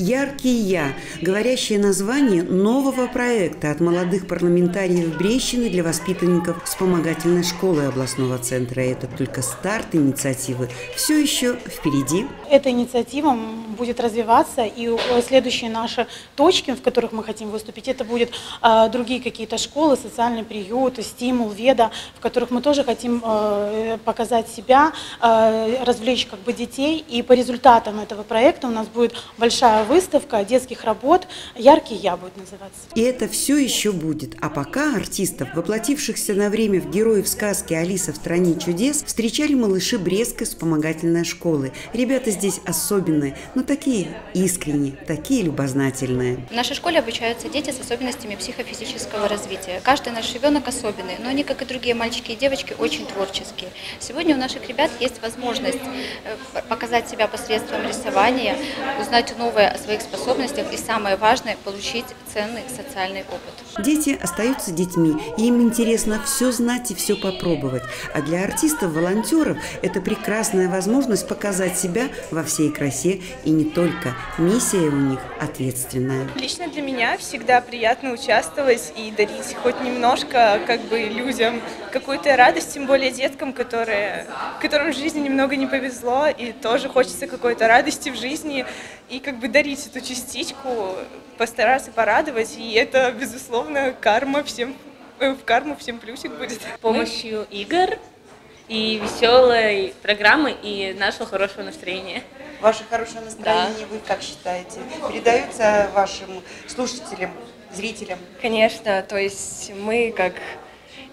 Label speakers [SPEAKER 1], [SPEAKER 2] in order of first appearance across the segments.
[SPEAKER 1] «Яркий я» – говорящее название нового проекта от молодых парламентариев Брещины для воспитанников вспомогательной школы областного центра. Это только старт инициативы. Все еще впереди.
[SPEAKER 2] Эта инициатива будет развиваться, и следующие наши точки, в которых мы хотим выступить, это будут э, другие какие-то школы, социальный приют, стимул, веда, в которых мы тоже хотим э, показать себя, э, развлечь как бы детей. И по результатам этого проекта у нас будет большая выставка детских работ «Яркий я» будет называться.
[SPEAKER 1] И это все еще будет. А пока артистов, воплотившихся на время в героев сказки «Алиса в стране чудес», встречали малыши Брестской вспомогательной школы. Ребята здесь особенные, но такие искренние, такие любознательные.
[SPEAKER 3] В нашей школе обучаются дети с особенностями психофизического развития. Каждый наш ребенок особенный, но они, как и другие мальчики и девочки, очень творческие. Сегодня у наших ребят есть возможность э, показать себя посредством рисования, узнать новое о своих способностях и, самое важное, получить ценный социальный опыт.
[SPEAKER 1] Дети остаются детьми, и им интересно все знать и все попробовать. А для артистов-волонтеров это прекрасная возможность показать себя во всей красе и не только. Миссия у них ответственная.
[SPEAKER 4] Лично для меня всегда приятно участвовать и дарить хоть немножко как бы людям какую-то радость, тем более деткам, которые, которым в жизни немного не повезло, и тоже хочется какой-то радости в жизни, и как бы дарить эту частичку, постараться порадовать, и это, безусловно, карма всем, э, в карму всем плюсик будет.
[SPEAKER 5] С помощью игр и веселой программы и нашего хорошего настроения.
[SPEAKER 1] Ваше хорошее настроение, да. вы как считаете, передается вашим слушателям, зрителям?
[SPEAKER 6] Конечно, то есть мы как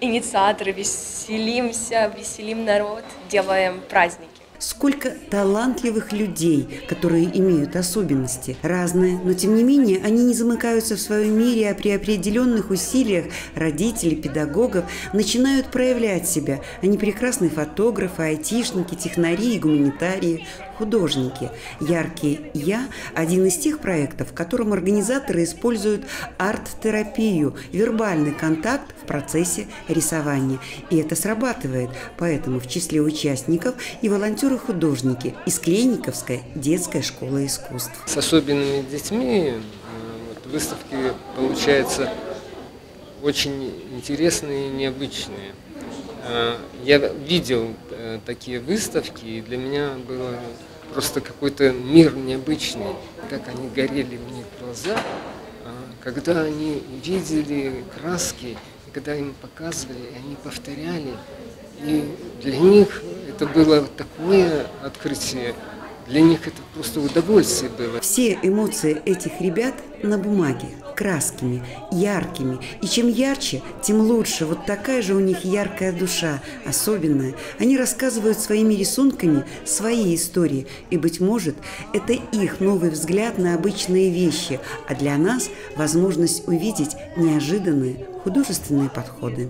[SPEAKER 6] инициаторы веселимся, веселим народ, делаем праздники.
[SPEAKER 1] Сколько талантливых людей, которые имеют особенности, разные, но тем не менее они не замыкаются в своем мире, а при определенных усилиях родителей, педагогов начинают проявлять себя. Они прекрасные фотографы, айтишники, технари гуманитарии, художники. «Яркий я» – один из тех проектов, в котором организаторы используют арт-терапию, вербальный контакт в процессе рисования. И это срабатывает, поэтому в числе участников и волонтеры-художники из Клейниковской детской школы искусств.
[SPEAKER 7] С особенными детьми э, выставки получаются очень интересные и необычные. Э, я видел э, такие выставки, и для меня было просто какой-то мир необычный, как они горели них глаза, а, когда они видели краски, когда им показывали, они повторяли. И для них это было такое открытие, для них это просто удовольствие было.
[SPEAKER 1] Все эмоции этих ребят на бумаге, красками, яркими. И чем ярче, тем лучше. Вот такая же у них яркая душа, особенная. Они рассказывают своими рисунками свои истории. И, быть может, это их новый взгляд на обычные вещи, а для нас возможность увидеть неожиданные художественные подходы.